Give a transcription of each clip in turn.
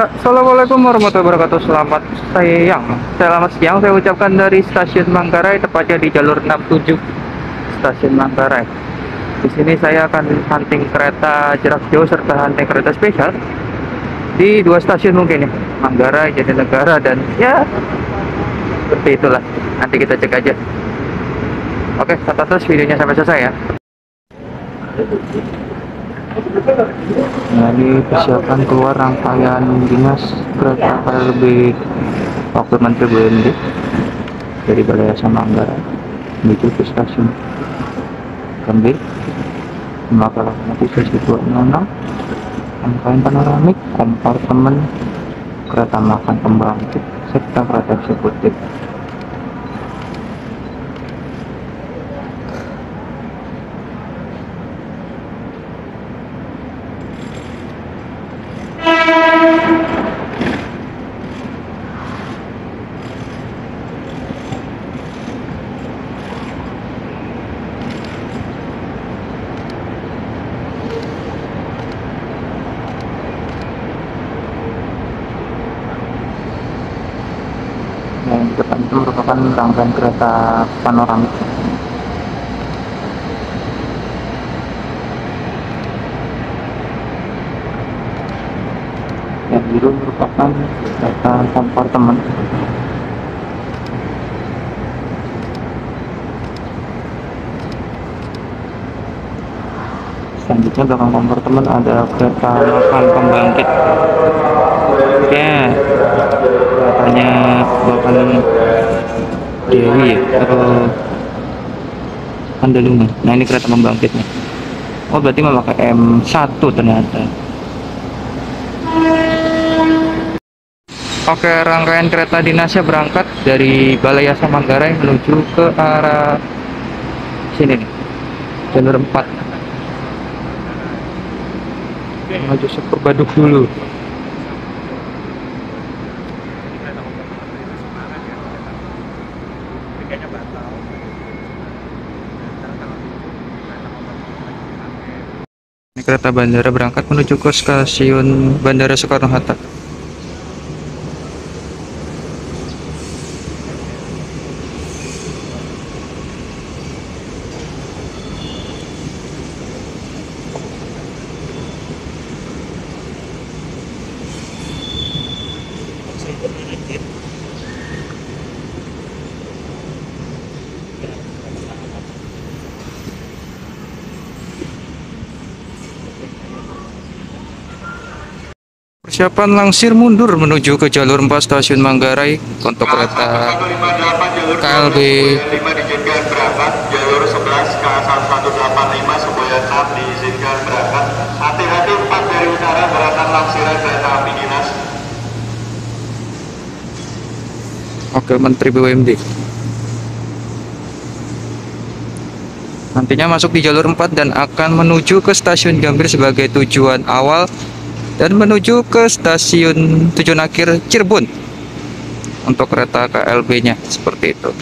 Assalamualaikum warahmatullahi wabarakatuh. Selamat siang. Selamat siang saya ucapkan dari stasiun Manggarai tepatnya di jalur 67 stasiun Manggarai. Di sini saya akan hunting kereta jarak jauh serta hunting kereta spesial di dua stasiun mungkin ya, Manggarai, Jatinegara dan ya seperti itulah. Nanti kita cek aja. Oke, kata terus videonya sampai selesai ya. Nah, persiapan keluar rangkaian dinas kereta KLB Wakil Menteri BUMD dari Balai Yasa Manggarai menuju ke stasiun Gambir. Maka nanti sesi 266 rangkaian panoramik kompartemen kereta makan pembangkit serta kereta eksekutif yang di depan merupakan rangkaian kereta panoramik yang biru merupakan kereta kompartemen selanjutnya belakang kompartemen ada kereta makan pembangkit. Ya katanya bahkan Dewi atau Andalunga nah ini kereta pembangkitnya oh berarti memakai M1 ternyata Oke, rangkaian kereta dinasnya berangkat dari Balai Yasa Manggarai menuju ke arah sini nih, jalur 4. Menuju Super Baduk dulu. Kereta bandara berangkat menuju ke stasiun Bandara Soekarno-Hatta. Persiapan langsir mundur menuju ke jalur 4 stasiun Manggarai untuk kereta KLB 5 diizinkan berangkat, jalur 11 K1185 Semboyan 6 diizinkan berangkat. Hati-hati 4 dari utara berangkat langsiran kereta api dinas. Wakil Menteri BUMD. Nantinya masuk di jalur 4 dan akan menuju ke stasiun Gambir sebagai tujuan awal dan menuju ke stasiun tujuan akhir Cirebon untuk kereta KLB-nya seperti itu.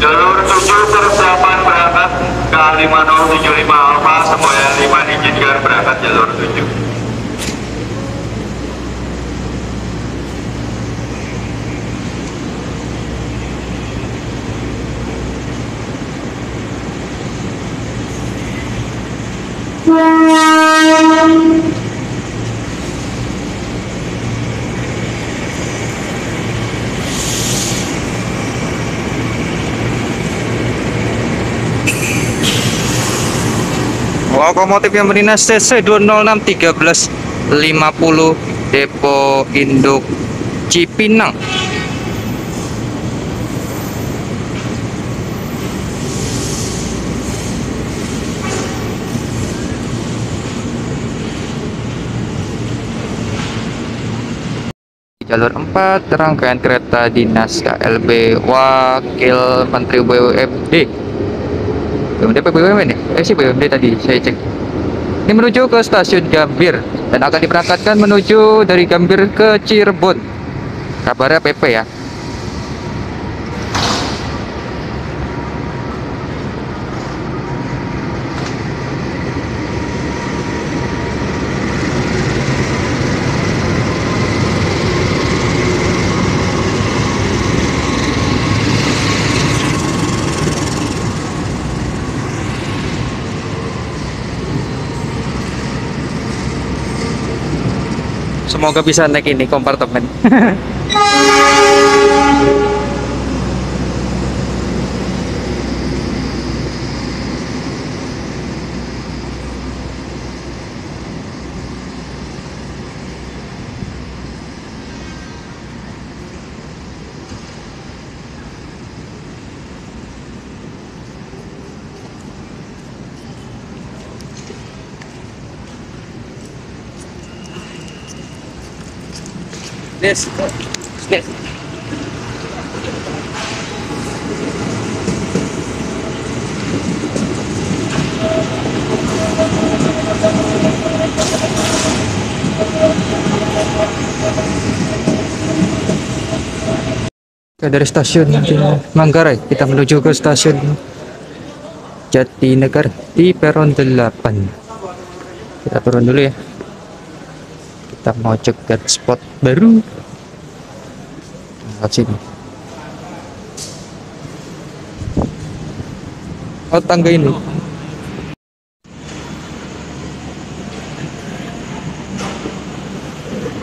Jalur 7 persiapan berangkat K5075 Alfa Semboyan 5 diizinkan berangkat jalur 7. Lokomotif yang berdinas CC 206 1350 Depo Induk Cipinang. jalur 4 rangkaian kereta dinas KLB Wakil Menteri BUMD BUMD apa BUMN ya? Eh sih BUMD tadi saya cek. Ini menuju ke stasiun Gambir dan akan diberangkatkan menuju dari Gambir ke Cirebon. Kabarnya PP ya Semoga bisa naik ini kompartemen. This, dari stasiun Manggarai. Kita menuju ke stasiun Jatinegara di peron 8 kita turun dulu ya kita mau cek get spot baru lewat sini oh tangga ini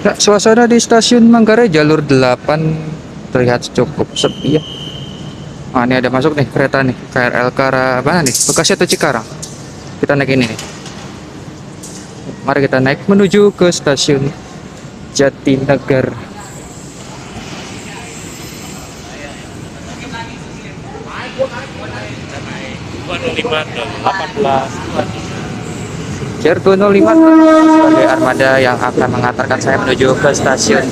Nah, suasana di stasiun Manggarai jalur 8 terlihat cukup sepi ya. Ah, ini ada masuk nih kereta nih, KRL ke arah mana nih? Bekasi atau Cikarang? Kita naik ini nih. Mari kita naik menuju ke stasiun Jatinegara. Jargo 05 sebagai armada yang akan mengantarkan saya menuju ke stasiun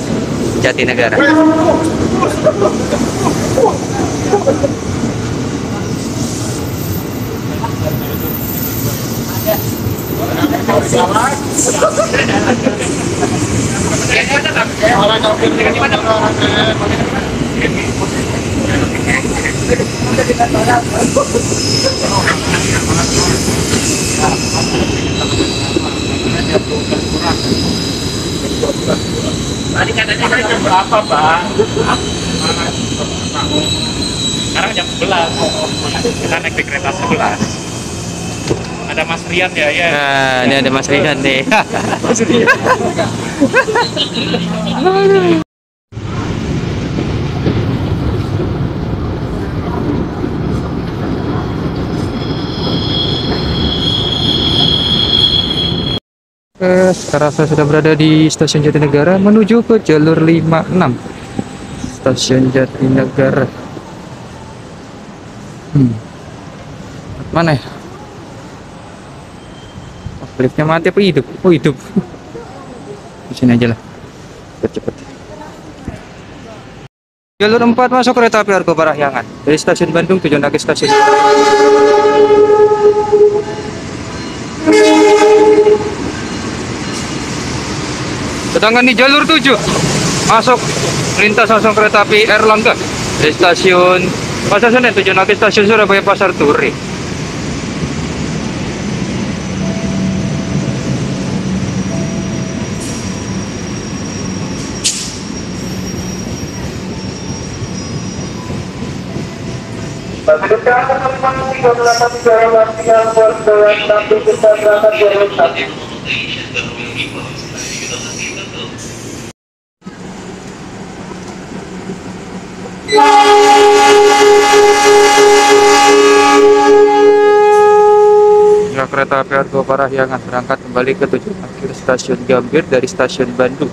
Jatinegara. Tadi katanya kan jam berapa, Bang? Sekarang jam 11. Kita naik di kereta 11. Ada Mas Rian ya, ya. Nah, ini ada Mas Rihan nih. Mas Rian. Oke, sekarang saya sudah berada di stasiun Jatinegara menuju ke jalur 56. Stasiun Jatinegara. Hmm. Mana ya? Oh, liftnya mati apa hidup? Oh, hidup. Di sini aja lah. Cepet-cepet. Jalur 4 masuk kereta api Argo Parahyangan dari stasiun Bandung tujuan ke stasiun Sedangkan di jalur 7 masuk lintas langsung kereta api Erlangga di stasiun Pasar Senen tujuan nanti stasiun Surabaya Pasar Turi. Berangkat Kereta api Argo Parahyangan berangkat kembali ke tujuan akhir stasiun Gambir dari stasiun Bandung.